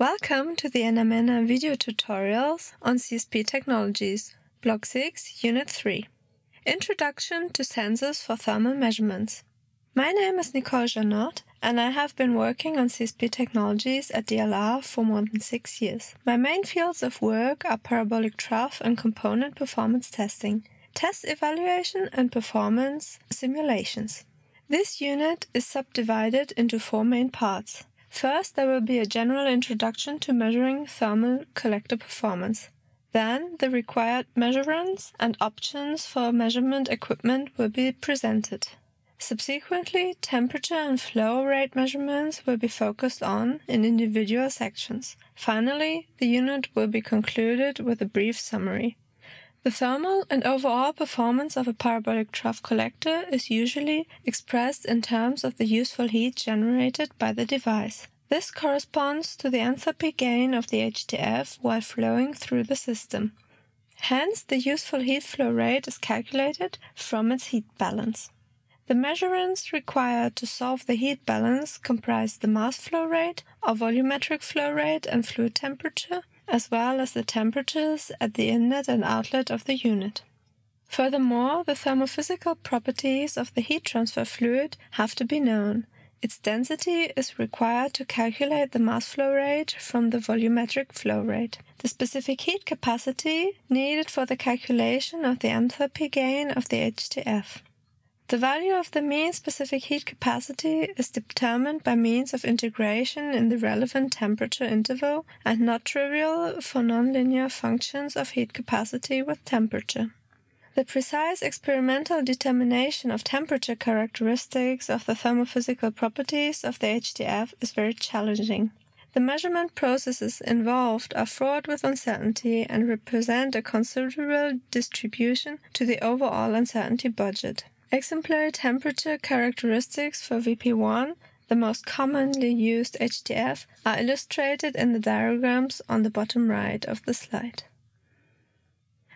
Welcome to the enerMENA video tutorials on CSP technologies, Block 6, Unit 3. Introduction to Sensors for Thermal Measurements. My name is Nicole Janotte and I have been working on CSP technologies at DLR for more than six years. My main fields of work are parabolic trough and component performance testing, test evaluation and performance simulations. This unit is subdivided into four main parts. First, there will be a general introduction to measuring thermal collector performance. Then, the required measurements and options for measurement equipment will be presented. Subsequently, temperature and flow rate measurements will be focused on in individual sections. Finally, the unit will be concluded with a brief summary. The thermal and overall performance of a parabolic trough collector is usually expressed in terms of the useful heat generated by the device. This corresponds to the enthalpy gain of the HTF while flowing through the system. Hence, the useful heat flow rate is calculated from its heat balance. The measurements required to solve the heat balance comprise the mass flow rate or volumetric flow rate and fluid temperature, as well as the temperatures at the inlet and outlet of the unit. Furthermore, the thermophysical properties of the heat transfer fluid have to be known. Its density is required to calculate the mass flow rate from the volumetric flow rate. The specific heat capacity needed for the calculation of the enthalpy gain of the HTF. The value of the mean specific heat capacity is determined by means of integration in the relevant temperature interval and not trivial for nonlinear functions of heat capacity with temperature. The precise experimental determination of temperature characteristics of the thermophysical properties of the HTF is very challenging. The measurement processes involved are fraught with uncertainty and represent a considerable distribution to the overall uncertainty budget. Exemplary temperature characteristics for VP1, the most commonly used HTF, are illustrated in the diagrams on the bottom right of the slide.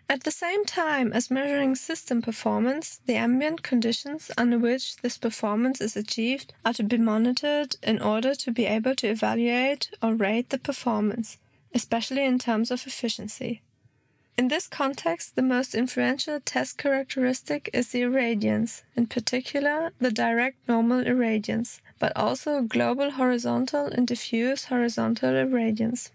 At the same time as measuring system performance, the ambient conditions under which this performance is achieved are to be monitored in order to be able to evaluate or rate the performance, especially in terms of efficiency. In this context, the most influential test characteristic is the irradiance, in particular the direct normal irradiance, but also global horizontal and diffuse horizontal irradiance.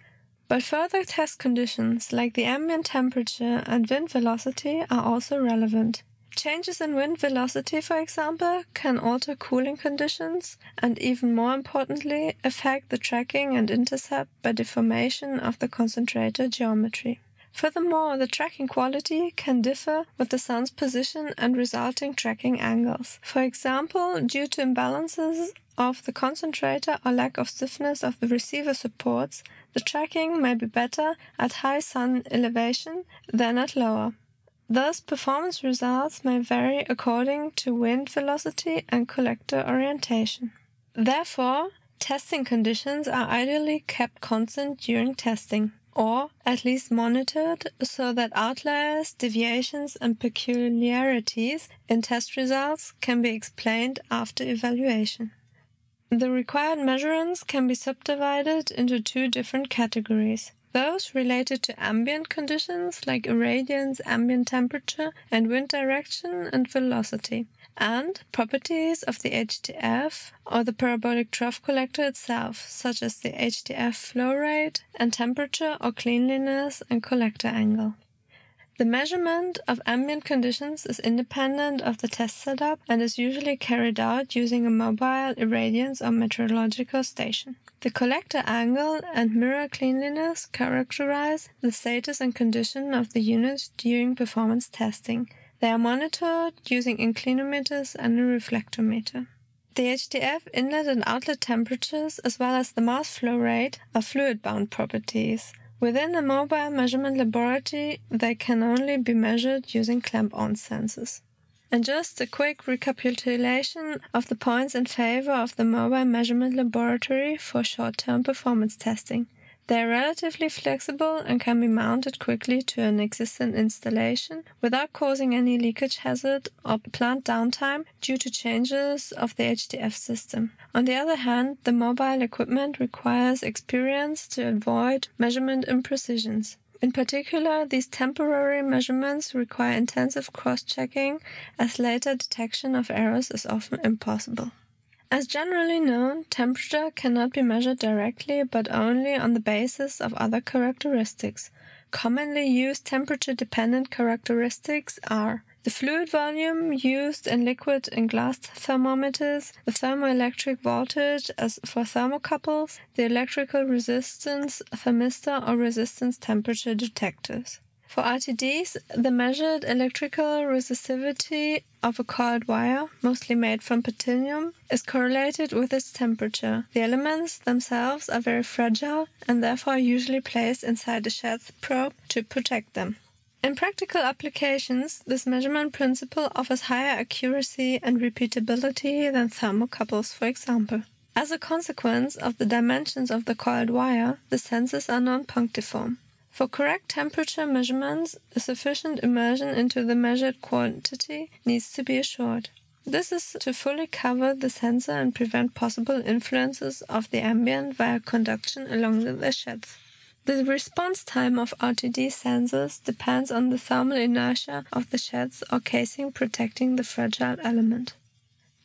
But further test conditions like the ambient temperature and wind velocity are also relevant. Changes in wind velocity, for example, can alter cooling conditions and even more importantly affect the tracking and intercept by deformation of the concentrator geometry. Furthermore, the tracking quality can differ with the sun's position and resulting tracking angles. For example, due to imbalances of the concentrator or lack of stiffness of the receiver supports, the tracking may be better at high sun elevation than at lower. Thus, performance results may vary according to wind velocity and collector orientation. Therefore, testing conditions are ideally kept constant during testing or at least monitored so that outliers, deviations, and peculiarities in test results can be explained after evaluation. The required measurements can be subdivided into two different categories. Those related to ambient conditions like irradiance, ambient temperature, and wind direction and velocity, and properties of the HTF or the parabolic trough collector itself, such as the HTF flow rate and temperature or cleanliness and collector angle. The measurement of ambient conditions is independent of the test setup and is usually carried out using a mobile irradiance or meteorological station. The collector angle and mirror cleanliness characterize the status and condition of the unit during performance testing. They are monitored using inclinometers and a reflectometer. The HTF inlet and outlet temperatures, as well as the mass flow rate, are fluid bound properties. Within a mobile measurement laboratory, they can only be measured using clamp-on sensors. And just a quick recapitulation of the points in favor of the mobile measurement laboratory for short-term performance testing. They are relatively flexible and can be mounted quickly to an existing installation without causing any leakage hazard or plant downtime due to changes of the HTF system. On the other hand, the mobile equipment requires experience to avoid measurement imprecisions. In particular, these temporary measurements require intensive cross-checking as later detection of errors is often impossible. As generally known, temperature cannot be measured directly but only on the basis of other characteristics. Commonly used temperature-dependent characteristics are the fluid volume used in liquid and glass thermometers, the thermoelectric voltage as for thermocouples, the electrical resistance thermistor or resistance temperature detectors. For RTDs, the measured electrical resistivity of a coiled wire, mostly made from platinum, is correlated with its temperature. The elements themselves are very fragile and therefore usually placed inside a sheath probe to protect them. In practical applications, this measurement principle offers higher accuracy and repeatability than thermocouples, for example. As a consequence of the dimensions of the coiled wire, the sensors are non-punctiform. For correct temperature measurements, a sufficient immersion into the measured quantity needs to be assured. This is to fully cover the sensor and prevent possible influences of the ambient via conduction along the sheath. The response time of RTD sensors depends on the thermal inertia of the sheath or casing protecting the fragile element.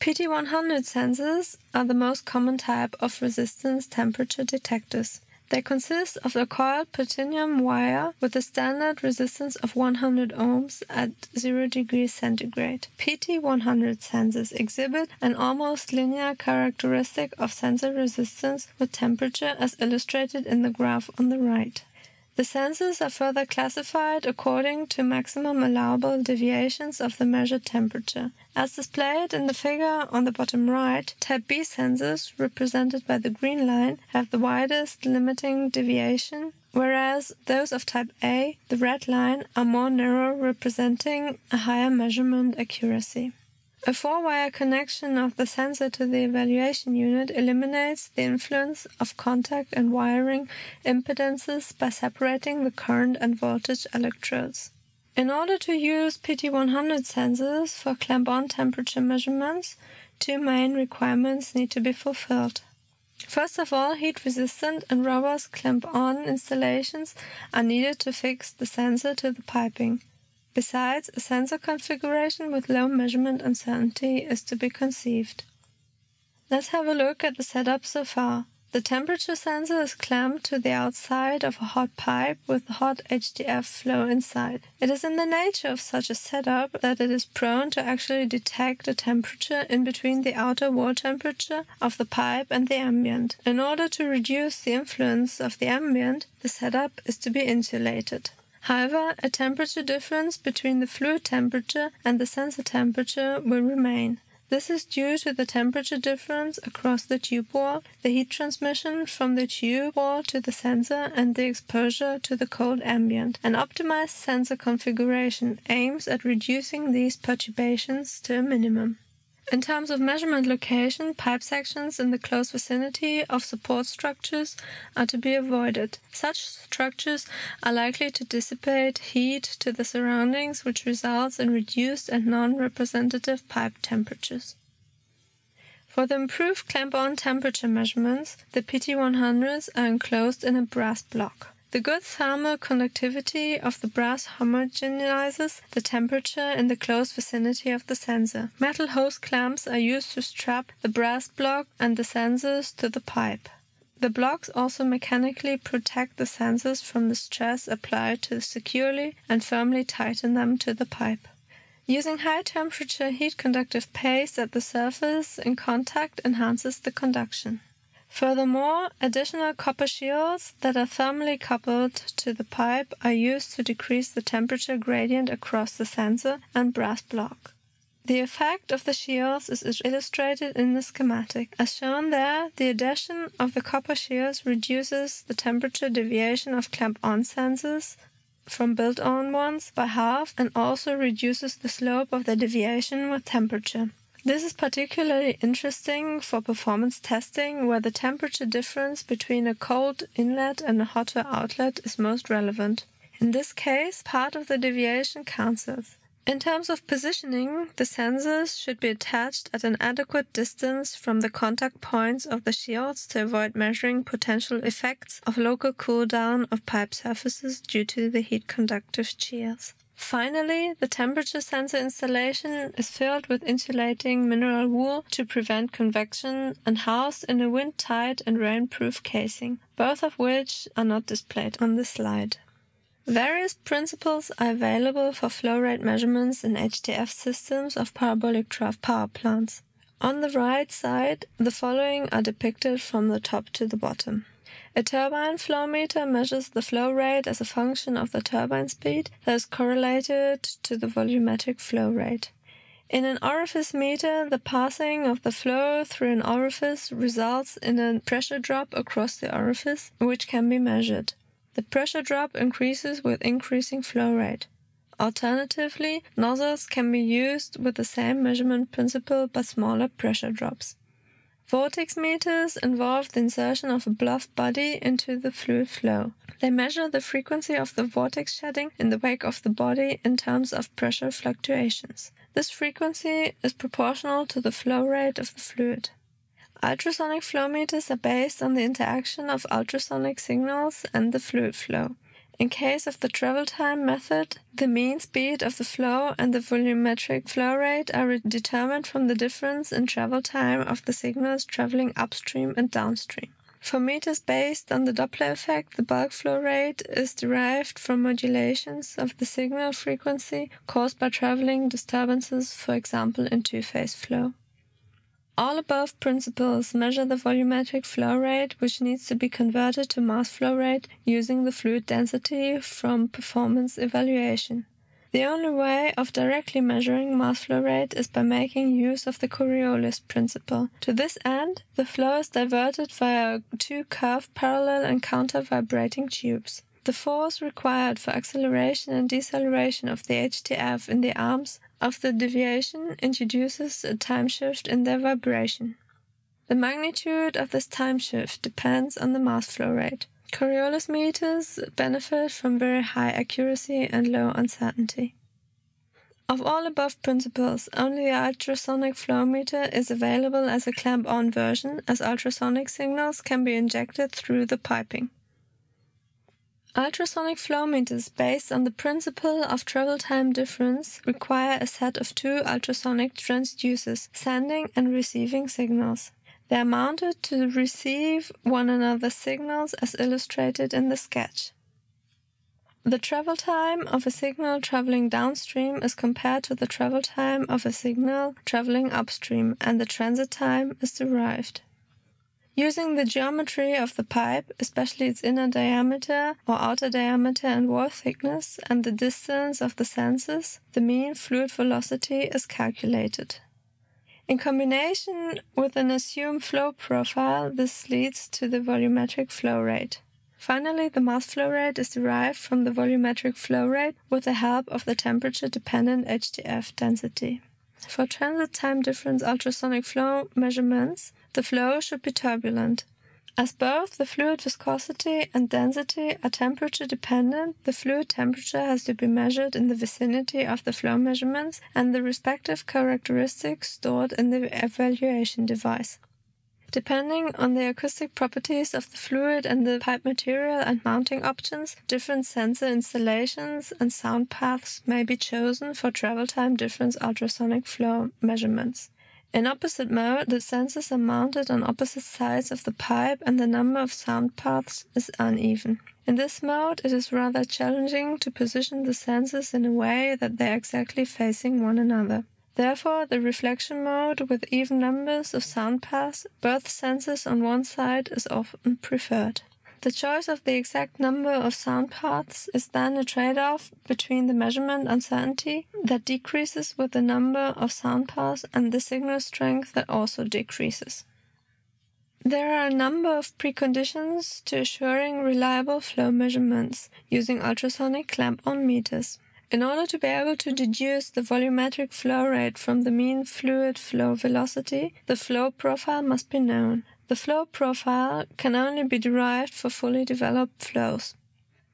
PT100 sensors are the most common type of resistance temperature detectors. They consist of a coiled platinum wire with a standard resistance of 100 ohms at 0 degrees centigrade. PT100 sensors exhibit an almost linear characteristic of sensor resistance with temperature as illustrated in the graph on the right. The sensors are further classified according to maximum allowable deviations of the measured temperature. As displayed in the figure on the bottom right, Type B sensors, represented by the green line, have the widest limiting deviation, whereas those of Type A, the red line, are more narrow, representing a higher measurement accuracy. A four-wire connection of the sensor to the evaluation unit eliminates the influence of contact and wiring impedances by separating the current and voltage electrodes. In order to use PT100 sensors for clamp-on temperature measurements, two main requirements need to be fulfilled. First of all, heat-resistant and robust clamp-on installations are needed to fix the sensor to the piping. Besides, a sensor configuration with low measurement uncertainty is to be conceived. Let's have a look at the setup so far. The temperature sensor is clamped to the outside of a hot pipe with hot HTF flow inside. It is in the nature of such a setup that it is prone to actually detect a temperature in between the outer wall temperature of the pipe and the ambient. In order to reduce the influence of the ambient, the setup is to be insulated. However, a temperature difference between the fluid temperature and the sensor temperature will remain. This is due to the temperature difference across the tube wall, the heat transmission from the tube wall to the sensor, and the exposure to the cold ambient. An optimized sensor configuration aims at reducing these perturbations to a minimum. In terms of measurement location, pipe sections in the close vicinity of support structures are to be avoided. Such structures are likely to dissipate heat to the surroundings, which results in reduced and non-representative pipe temperatures. For the improved clamp-on temperature measurements, the PT100s are enclosed in a brass block. The good thermal conductivity of the brass homogenizes the temperature in the close vicinity of the sensor. Metal hose clamps are used to strap the brass block and the sensors to the pipe. The blocks also mechanically protect the sensors from the stress applied to securely and firmly tighten them to the pipe. Using high temperature heat conductive paste at the surface in contact enhances the conduction. Furthermore, additional copper shields that are thermally coupled to the pipe are used to decrease the temperature gradient across the sensor and brass block. The effect of the shields is illustrated in the schematic. As shown there, the addition of the copper shields reduces the temperature deviation of clamp-on sensors from built-on ones by half and also reduces the slope of the deviation with temperature. This is particularly interesting for performance testing where the temperature difference between a cold inlet and a hotter outlet is most relevant. In this case, part of the deviation cancels. In terms of positioning, the sensors should be attached at an adequate distance from the contact points of the shields to avoid measuring potential effects of local cool down of pipe surfaces due to the heat conductive shears. Finally, the temperature sensor installation is filled with insulating mineral wool to prevent convection and housed in a wind-tight and rain-proof casing, both of which are not displayed on the slide. Various principles are available for flow rate measurements in HTF systems of parabolic trough power plants. On the right side, the following are depicted from the top to the bottom. A turbine flow meter measures the flow rate as a function of the turbine speed that is correlated to the volumetric flow rate. In an orifice meter, the passing of the flow through an orifice results in a pressure drop across the orifice, which can be measured. The pressure drop increases with increasing flow rate. Alternatively, nozzles can be used with the same measurement principle but smaller pressure drops. Vortex meters involve the insertion of a bluff body into the fluid flow. They measure the frequency of the vortex shedding in the wake of the body in terms of pressure fluctuations. This frequency is proportional to the flow rate of the fluid. Ultrasonic flow meters are based on the interaction of ultrasonic signals and the fluid flow. In case of the travel time method, the mean speed of the flow and the volumetric flow rate are determined from the difference in travel time of the signals traveling upstream and downstream. For meters based on the Doppler effect, the bulk flow rate is derived from modulations of the signal frequency caused by traveling disturbances, for example in two-phase flow. All above principles measure the volumetric flow rate, which needs to be converted to mass flow rate using the fluid density from performance evaluation. The only way of directly measuring mass flow rate is by making use of the Coriolis principle. To this end, the flow is diverted via two curved parallel and counter vibrating tubes. The force required for acceleration and deceleration of the HTF in the arms of the deviation introduces a time shift in their vibration. The magnitude of this time shift depends on the mass flow rate. Coriolis meters benefit from very high accuracy and low uncertainty. Of all above principles, only the ultrasonic flow meter is available as a clamp-on version, as ultrasonic signals can be injected through the piping. Ultrasonic flow meters based on the principle of travel time difference require a set of two ultrasonic transducers sending and receiving signals. They are mounted to receive one another's signals as illustrated in the sketch. The travel time of a signal traveling downstream is compared to the travel time of a signal traveling upstream, and the transit time is derived. Using the geometry of the pipe, especially its inner diameter or outer diameter and wall thickness, and the distance of the sensors, the mean fluid velocity is calculated. In combination with an assumed flow profile, this leads to the volumetric flow rate. Finally, the mass flow rate is derived from the volumetric flow rate with the help of the temperature dependent HTF density. For transit time difference ultrasonic flow measurements, the flow should be turbulent. As both the fluid viscosity and density are temperature dependent, the fluid temperature has to be measured in the vicinity of the flow measurements and the respective characteristics stored in the evaluation device. Depending on the acoustic properties of the fluid and the pipe material and mounting options, different sensor installations and sound paths may be chosen for travel time difference ultrasonic flow measurements. In opposite mode, the sensors are mounted on opposite sides of the pipe and the number of sound paths is uneven. In this mode, it is rather challenging to position the sensors in a way that they are exactly facing one another. Therefore, the reflection mode with even numbers of sound paths, both sensors on one side, is often preferred. The choice of the exact number of sound paths is then a trade-off between the measurement uncertainty that decreases with the number of sound paths and the signal strength that also decreases. There are a number of preconditions to assuring reliable flow measurements using ultrasonic clamp-on meters. In order to be able to deduce the volumetric flow rate from the mean fluid flow velocity, the flow profile must be known. The flow profile can only be derived for fully developed flows.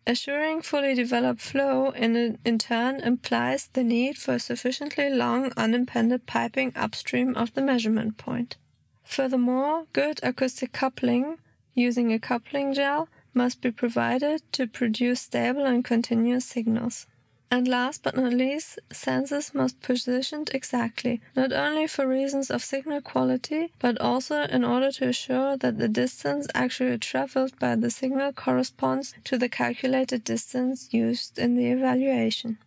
Assuring fully developed flow in, in turn implies the need for a sufficiently long unimpeded piping upstream of the measurement point. Furthermore, good acoustic coupling using a coupling gel must be provided to produce stable and continuous signals. And last but not least, sensors must be positioned exactly, not only for reasons of signal quality, but also in order to assure that the distance actually traveled by the signal corresponds to the calculated distance used in the evaluation.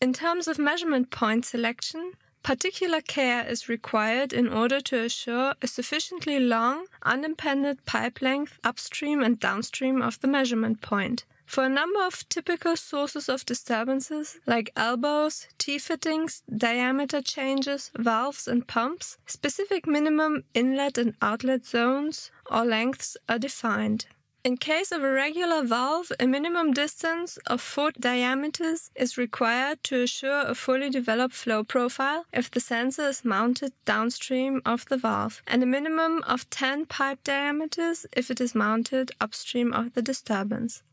In terms of measurement point selection, particular care is required in order to assure a sufficiently long, unimpeded pipe length upstream and downstream of the measurement point for a number of typical sources of disturbances, like elbows, T-fittings, diameter changes, valves and pumps, specific minimum inlet and outlet zones or lengths are defined. In case of a regular valve, a minimum distance of 4 diameters is required to assure a fully developed flow profile if the sensor is mounted downstream of the valve, and a minimum of 10 pipe diameters if it is mounted upstream of the disturbance.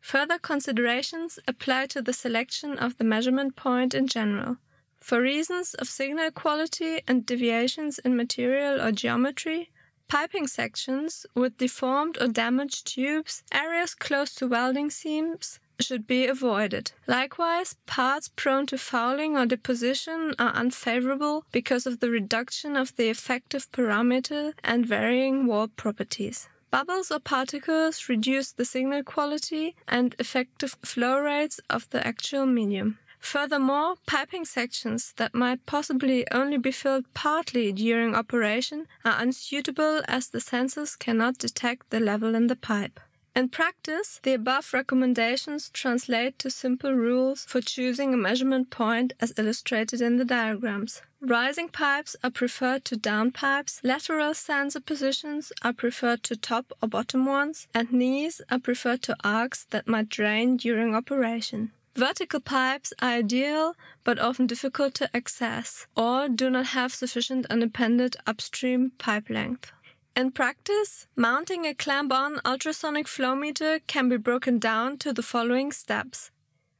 Further considerations apply to the selection of the measurement point in general. For reasons of signal quality and deviations in material or geometry, piping sections with deformed or damaged tubes, areas close to welding seams, should be avoided. Likewise, parts prone to fouling or deposition are unfavorable because of the reduction of the effective parameter and varying wall properties. Bubbles or particles reduce the signal quality and effective flow rates of the actual medium. Furthermore, piping sections that might possibly only be filled partly during operation are unsuitable as the sensors cannot detect the level in the pipe. In practice, the above recommendations translate to simple rules for choosing a measurement point as illustrated in the diagrams. Rising pipes are preferred to down pipes, lateral sensor positions are preferred to top or bottom ones, and knees are preferred to arcs that might drain during operation. Vertical pipes are ideal but often difficult to access or do not have sufficient unimpeded upstream pipe length. In practice, mounting a clamp-on ultrasonic flow meter can be broken down to the following steps.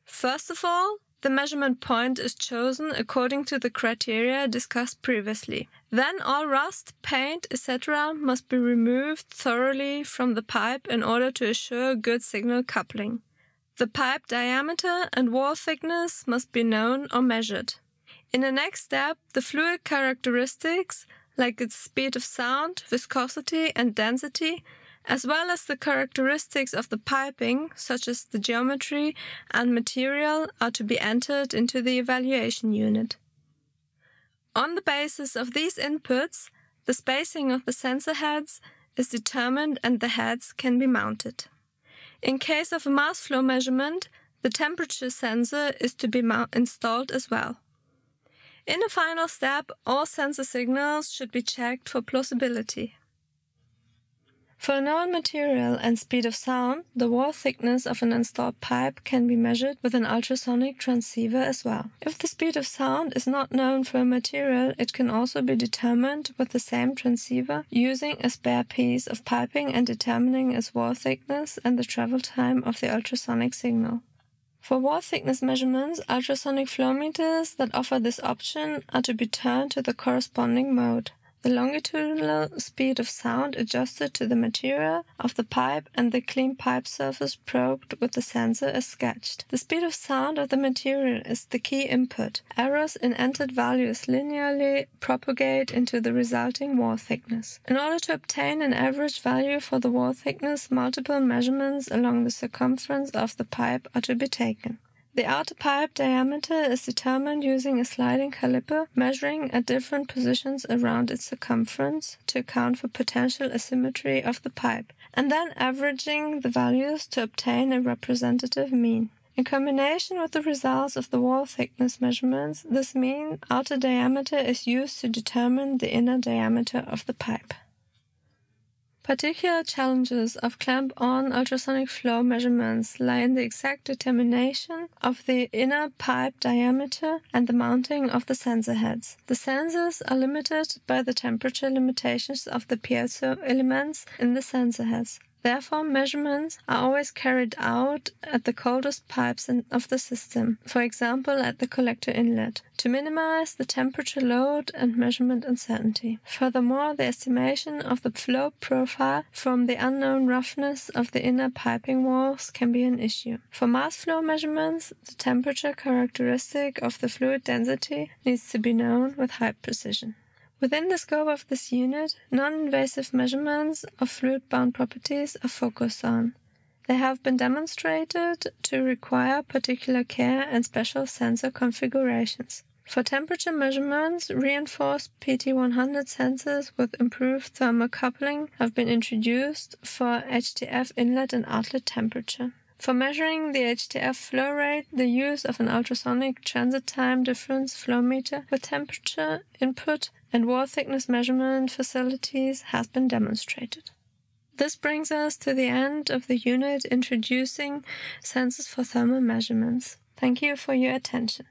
First of all, the measurement point is chosen according to the criteria discussed previously. Then all rust, paint, etc. must be removed thoroughly from the pipe in order to assure good signal coupling. The pipe diameter and wall thickness must be known or measured. In the next step, the fluid characteristics like its speed of sound, viscosity, and density, as well as the characteristics of the piping, such as the geometry and material, are to be entered into the evaluation unit. On the basis of these inputs, the spacing of the sensor heads is determined and the heads can be mounted. In case of a mass flow measurement, the temperature sensor is to be installed as well. In a final step, all sensor signals should be checked for plausibility. For a known material and speed of sound, the wall thickness of an installed pipe can be measured with an ultrasonic transceiver as well. If the speed of sound is not known for a material, it can also be determined with the same transceiver using a spare piece of piping and determining its wall thickness and the travel time of the ultrasonic signal. For wall thickness measurements, ultrasonic flow meters that offer this option are to be turned to the corresponding mode the longitudinal speed of sound adjusted to the material of the pipe and the clean pipe surface probed with the sensor as sketched. The speed of sound of the material is the key input. Errors in entered values linearly propagate into the resulting wall thickness. In order to obtain an average value for the wall thickness, multiple measurements along the circumference of the pipe are to be taken. The outer pipe diameter is determined using a sliding caliper measuring at different positions around its circumference to account for potential asymmetry of the pipe, and then averaging the values to obtain a representative mean. In combination with the results of the wall thickness measurements, this mean outer diameter is used to determine the inner diameter of the pipe. Particular challenges of clamp-on ultrasonic flow measurements lie in the exact determination of the inner pipe diameter and the mounting of the sensor heads. The sensors are limited by the temperature limitations of the piezo elements in the sensor heads. Therefore, measurements are always carried out at the coldest pipes of the system, for example at the collector inlet, to minimize the temperature load and measurement uncertainty. Furthermore, the estimation of the flow profile from the unknown roughness of the inner piping walls can be an issue. For mass flow measurements, the temperature characteristic of the fluid density needs to be known with high precision. Within the scope of this unit, non-invasive measurements of fluid-bound properties are focused on. They have been demonstrated to require particular care and special sensor configurations. For temperature measurements, reinforced PT100 sensors with improved thermocoupling have been introduced for HTF inlet and outlet temperature. For measuring the HTF flow rate, the use of an ultrasonic transit time difference flow meter with temperature input and wall thickness measurement facilities has been demonstrated. This brings us to the end of the unit introducing sensors for thermal measurements. Thank you for your attention.